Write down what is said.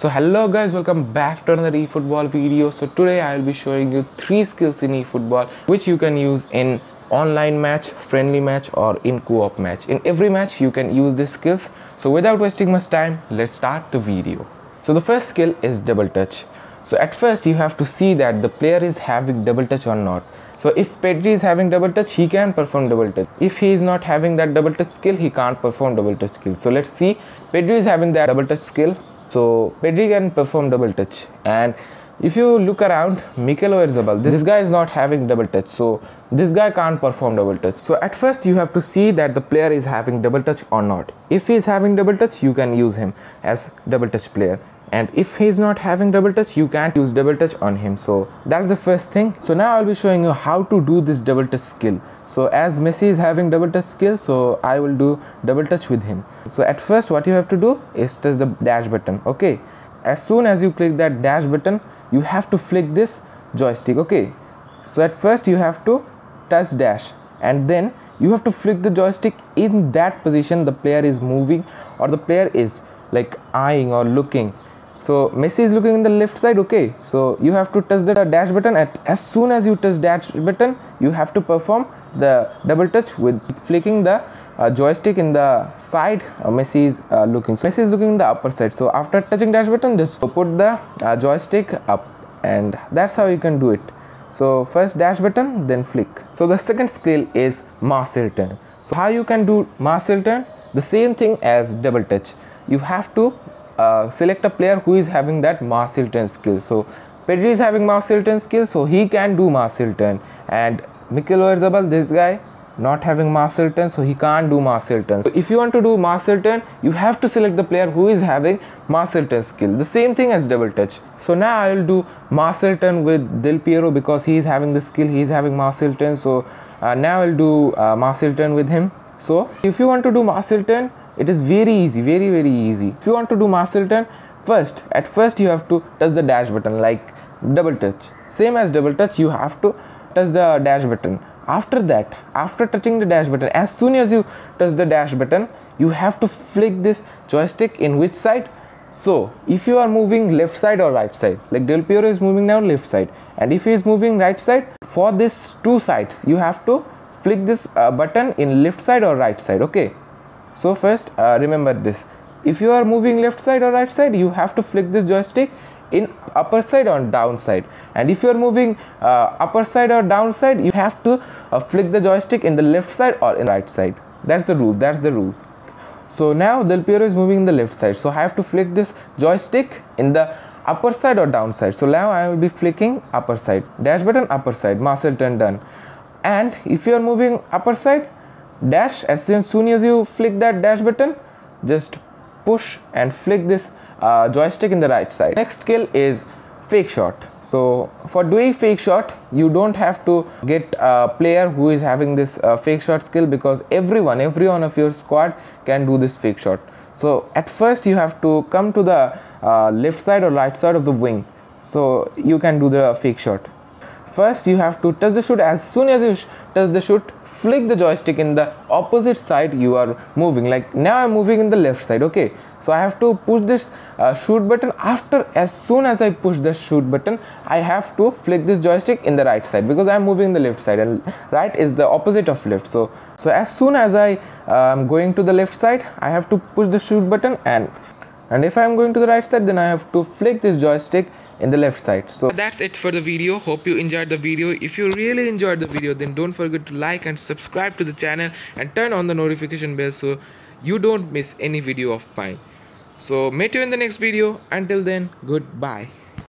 So hello guys, welcome back to another eFootball video. So today I will be showing you three skills in eFootball which you can use in online match, friendly match or in co-op match. In every match you can use these skills. So without wasting much time, let's start the video. So the first skill is double touch. So at first you have to see that the player is having double touch or not. So if Pedri is having double touch, he can perform double touch. If he is not having that double touch skill, he can't perform double touch skill. So let's see, Pedri is having that double touch skill. So Pedri can perform double touch and if you look around Mikel Oyarzabal, this guy is not having double touch so this guy can't perform double touch. So at first you have to see that the player is having double touch or not. If he is having double touch you can use him as double touch player and if he is not having double touch you can't use double touch on him. So that's the first thing. So now i'll be showing you how to do this double touch skill. So as messi is having double touch skill so i will do double touch with him. So at first what you have to do is touch the dash button okay? As soon as you click that dash button you have to flick this joystick okay? So at first you have to touch dash. And then you have to flick the joystick in that position the player is moving or the player is like eyeing or looking so Messi is looking in the left side okay. So you have to touch the dash button at as soon as you touch dash button you have to perform the double touch with flicking the uh, joystick in the side. Uh, Messi is uh, looking. So Messi is looking in the upper side. So after touching dash button just put the uh, joystick up and that's how you can do it. So first dash button then flick. So the second skill is Marcel turn. So how you can do Marcel turn? The same thing as double touch. You have to uh, select a player who is having that Marcel turn skill. So Pedri is having Marcel turn skill, so he can do Marcel turn. And Mikel Oyarzabal, this guy, not having Marcel turn, so he can't do Marcel turn. So if you want to do Marcel turn, you have to select the player who is having Marcel turn skill. The same thing as double touch. So now I will do Marcel turn with Del Piero because he is having the skill, he is having Marcel turn. So uh, now I will do uh, Marcel turn with him. So if you want to do Marcel turn, it is very easy very very easy. If you want to do Marcel turn first at first you have to touch the dash button like double touch. Same as double touch you have to touch the dash button. After that after touching the dash button as soon as you touch the dash button you have to flick this joystick in which side? So if you are moving left side or right side like Del Piero is moving now left side and if he is moving right side for this two sides you have to flick this uh, button in left side or right side okay so first uh, remember this. If you are moving left side or right side you have to flick this joystick in upper side or down side. And if you are moving uh, upper side or down side you have to uh, flick the joystick in the left side or in right side. That's the rule that's the rule. So now Del Piero is moving in the left side. So I have to flick this joystick in the upper side or down side. So now I will be flicking upper side. Dash button upper side. Marcel turn done. And if you are moving upper side dash as soon as you flick that dash button just push and flick this uh, joystick in the right side. Next skill is fake shot. So for doing fake shot you don't have to get a player who is having this uh, fake shot skill because everyone everyone of your squad can do this fake shot. So at first you have to come to the uh, left side or right side of the wing. So you can do the fake shot. First you have to touch the shoot. As soon as you touch the shoot flick the joystick in the opposite side you are moving. Like now i'm moving in the left side okay? So i have to push this uh, shoot button. After as soon as i push the shoot button i have to flick this joystick in the right side because i'm moving in the left side and right is the opposite of left. So so as soon as i am um, going to the left side i have to push the shoot button and and if i am going to the right side then i have to flick this joystick in the left side. So that's it for the video. Hope you enjoyed the video. If you really enjoyed the video then don't forget to like and subscribe to the channel and turn on the notification bell so you don't miss any video of mine. So meet you in the next video. Until then goodbye